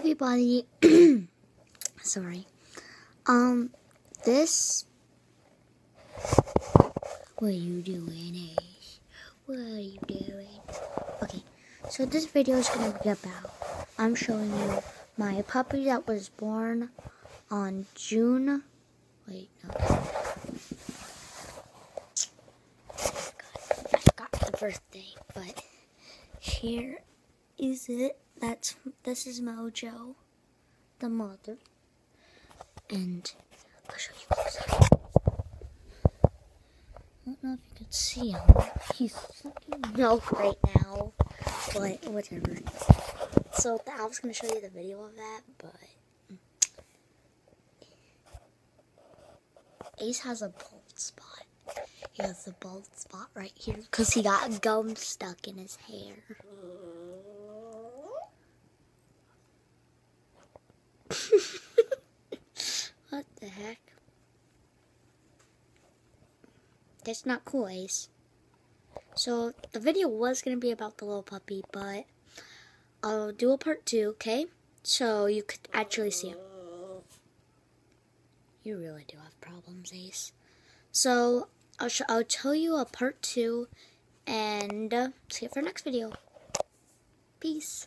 everybody. Sorry. Um, this. What are you doing, Ace? What are you doing? Okay, so this video is gonna be about. I'm showing you my puppy that was born on June. Wait, no. I forgot the birthday, but here is it. That's this is Mojo, the mother, and I'll show you close up. I don't know if you can see him. He's sucking milk right now, but whatever. So I was gonna show you the video of that, but Ace has a bald spot. He has a bald spot right here because he got gum stuck in his hair. what the heck? That's not cool, Ace. So, the video was going to be about the little puppy, but I'll do a part two, okay? So you could actually see him. You really do have problems, Ace. So, I'll, I'll tell you a part two, and uh, see you for next video. Peace.